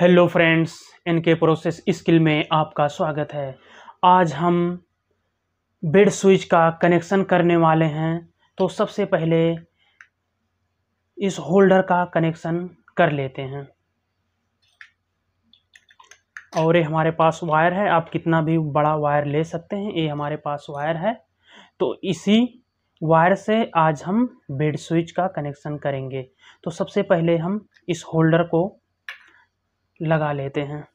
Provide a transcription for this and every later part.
Hello friends इनके process skill में आपका स्वागत है। आज हम बेड स्विच का कनेक्शन करने वाले हैं तो सबसे पहले इस होल्डर का कनेक्शन कर लेते हैं। और ये हमारे पास वायर है, आप कितना भी बड़ा वायर ले सकते हैं, ये हमारे पास वायर है। तो इसी वायर से आज हम बेड स्विच का कनेक्शन करेंगे। तो सबसे पहले हम इस होल्डर को लगा लेते हैं।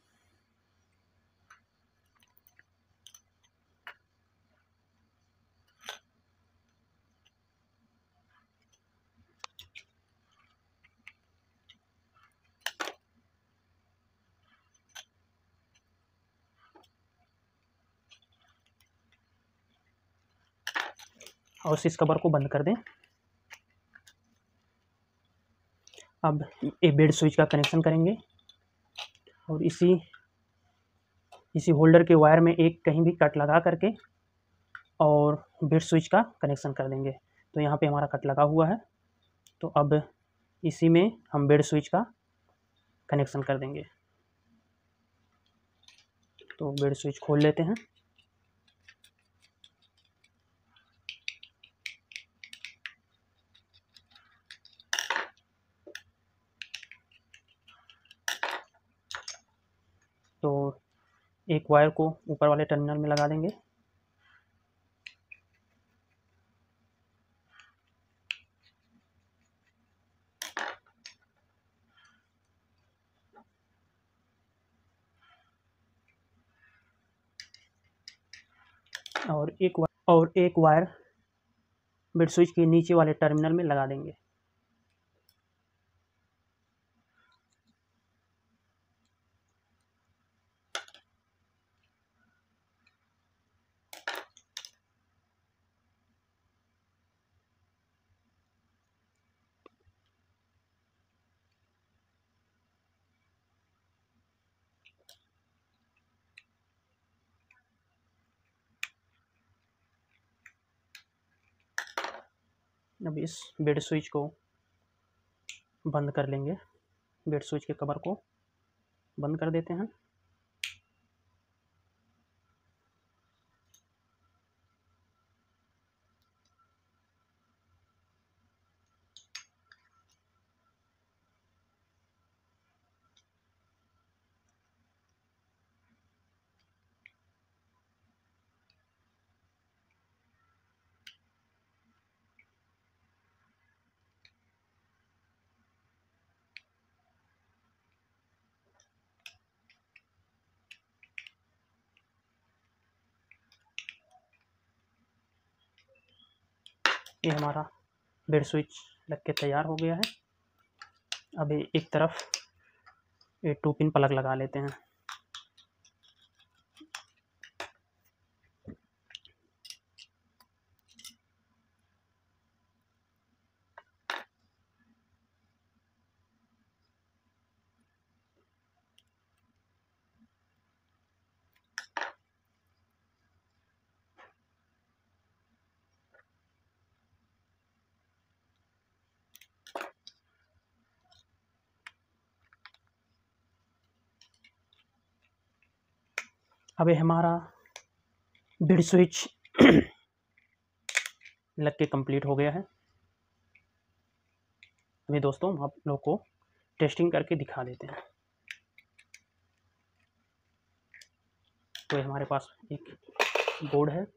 और इस कवर को बंद कर दें। अब ये बेड स्विच का कनेक्शन करेंगे। और इसी इसी होल्डर के वायर में एक कहीं भी कट लगा करके और बेड स्विच का कनेक्शन कर देंगे। तो यहाँ पे हमारा कट लगा हुआ है। तो अब इसी में हम बेड स्विच का कनेक्शन कर देंगे। तो बेड स्विच खोल लेते हैं। तो एक वायर को ऊपर वाले टर्मिनल में लगा देंगे। और एक और एक वायर बेड स्विच के नीचे वाले टर्मिनल में लगा देंगे। अब इस बेड स्विच को बंद कर लेंगे। बेड स्विच के कवर को बंद कर देते हैं। ये हमारा बेड स्विच लग के तैयार हो गया है। अभी एक तरफ़ ये टू पिन प्लग लगा लेते हैं। अब हमारा बिड स्विच लग के कंप्लीट हो गया है। अभी दोस्तों आप लोग को टेस्टिंग करके दिखा देते हैं। तो हमारे पास एक बोर्ड है।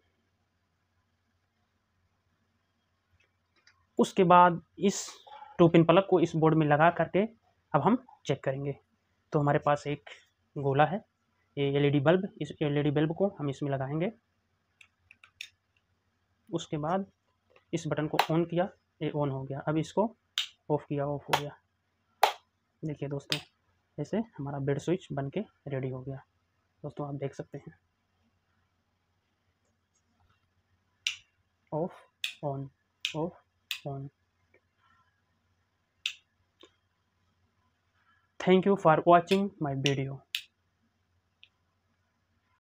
उसके बाद इस टू पिन प्लग को इस बोर्ड में लगा करके अब हम चेक करेंगे। तो हमारे पास एक गोला है। ये एलईडी बल्ब इस एलईडी बल्ब को हम इसमें लगाएँगे। उसके बाद इस बटन को ऑन किया, ये ऑन हो गया। अब इसको ऑफ़ किया ऑफ़ हो गया। देखिए दोस्तों, ऐसे हमारा बेड स्विच बन के रेडी हो गया। दोस्तों, आप देख सकते हैं। Off on off on thank you for watching my video